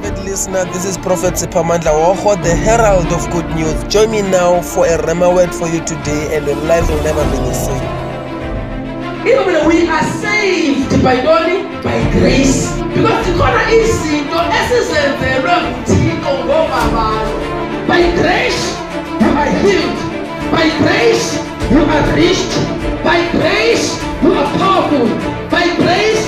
beloved listener. This is Prophet Siphamandla Horo, the herald of good news. Join me now for a Rhema word for you today, and your life will never be the same. Even we are saved by only by grace. Because khona izinto esizenzelwe nguThixo ngobaba. By grace you are healed. By grace you are reached. By grace you are powerful. By grace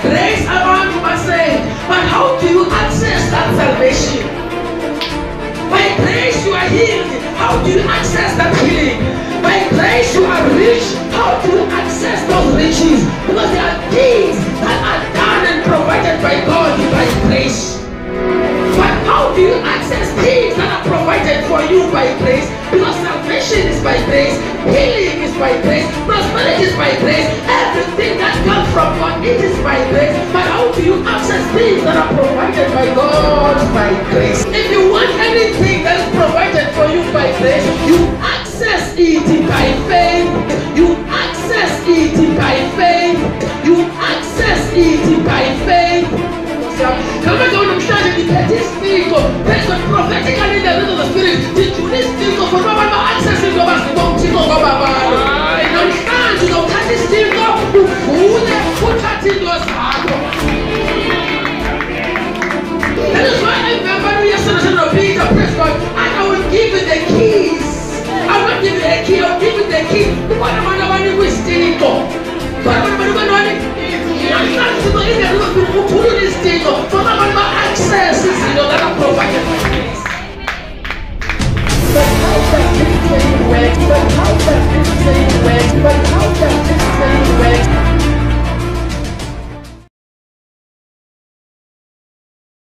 by grace, because salvation is by grace, healing is by grace, prosperity is by grace, everything that comes from God, it is by grace. But how do you access things that are provided by God by grace? If you want anything that is provided for you by grace, you access it by faith. You access it by faith. You access it by faith. Come on, come on, I'm starting to get this. I'll give you the key. But I'm not going to kitu teki kwana mwana wani wistiniko kwana mwana wani wistiniko kwana mwana wani wistiniko kwana to wani wistiniko